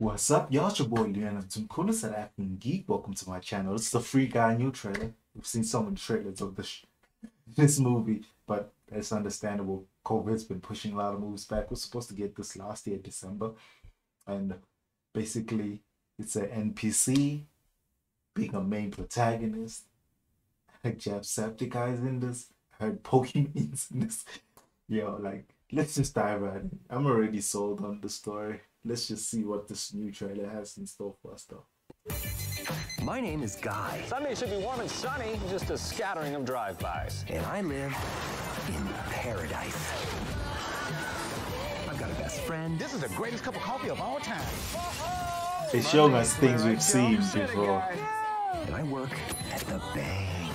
What's up, y'all? It's your boy Leon Tim Kunis at Acting Geek. Welcome to my channel. It's the Free Guy new trailer. We've seen so many trailers of this this movie, but it's understandable. COVID's been pushing a lot of movies back. We're supposed to get this last year, December, and basically it's an NPC being a main protagonist. Jacksepticeye's in this. I heard Pokimane's in this. Yo, like let's just dive right in. I'm already sold on the story. Let's just see what this new trailer has in store for us, though. My name is Guy, Sunday should be warm and sunny, just a scattering of drive-bys. and I live in paradise. I've got a best friend. This is the greatest cup of coffee of all time. It's showing us things we've seen before. and I work at the bank.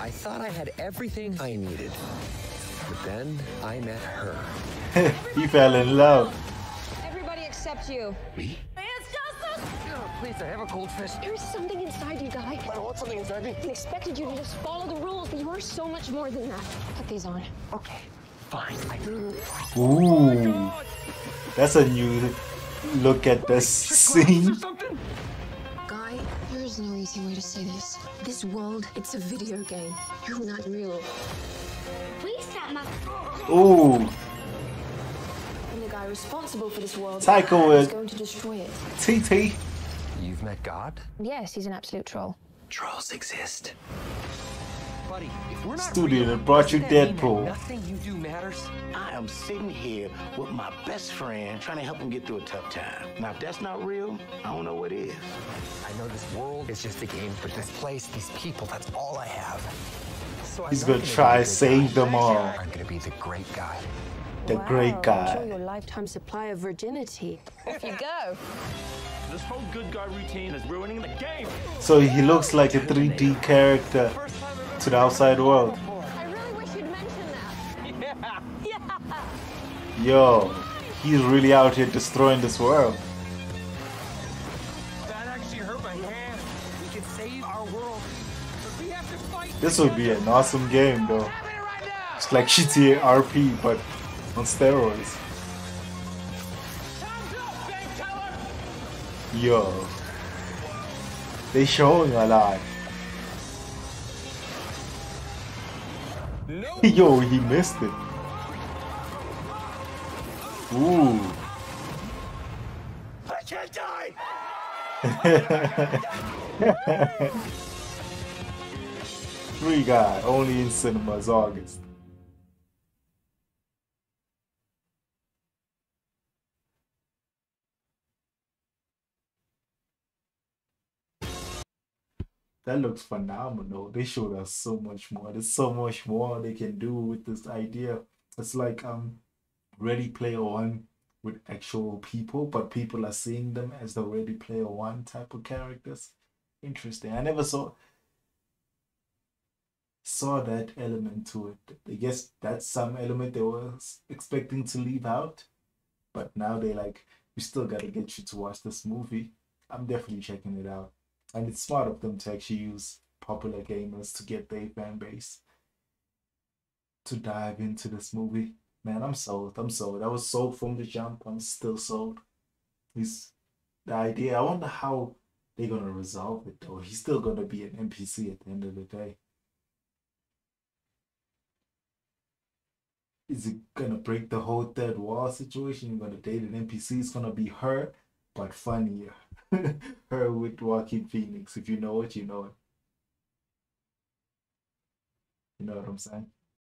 I thought I had everything I needed. But then I met her. he fell in love. Everybody except you. Me? It's just us. please, I have a cold fist. There's something inside you, guy. I want something inside me. I expected you to just follow the rules, but you are so much more than that. Put these on. Okay, fine. I Ooh, that's a new look at this scene. Guy, there is no easy way to say this. This world, it's a video game. You're not real. Please stop my. Ooh, And the responsible for this world Taika is going to destroy it. TT. You've met God? Yes, he's an absolute troll. Trolls exist. Buddy, if we're not Studio real, that brought you doesn't that mean that Deadpool. Nothing you do matters. I am sitting here with my best friend trying to help him get through a tough time. Now, if that's not real, I don't know what is. I know this world is just a game, but this place, these people, that's all I have. So I'm He's gonna try the good save them all. I'm gonna be the great guy. The great Enjoy guy. your lifetime supply of virginity. Off you go. This whole good guy routine is ruining the game. So he looks like a 3D character to the outside world. I really wish you'd mention that. Yeah. Yo, he's really out here destroying this world. That actually hurt my hand. We can save our world, we have to fight. This would be an awesome game, though. It's like GTA RP, but on steroids. Yo, they showing a lot. Yo, he missed it. Ooh. I can't die! Free Guy, only in cinemas August. That looks phenomenal. They showed us so much more. There's so much more they can do with this idea. It's like um Ready Player One with actual people, but people are seeing them as the Ready Player One type of characters. Interesting. I never saw saw that element to it. I guess that's some element they were expecting to leave out, but now they like we still gotta get you to watch this movie. I'm definitely checking it out, and it's smart of them to actually use popular gamers to get their fan base to dive into this movie. Man, I'm sold. I'm sold. I was sold from the jump. I'm still sold. He's the idea. I wonder how they're gonna resolve it though. He's still gonna be an NPC at the end of the day. is it gonna break the whole third wall situation? You're gonna date an NPC. It's gonna be her, but funnier. her with Joaquin Phoenix. If you know it, you know it. You know what I'm saying?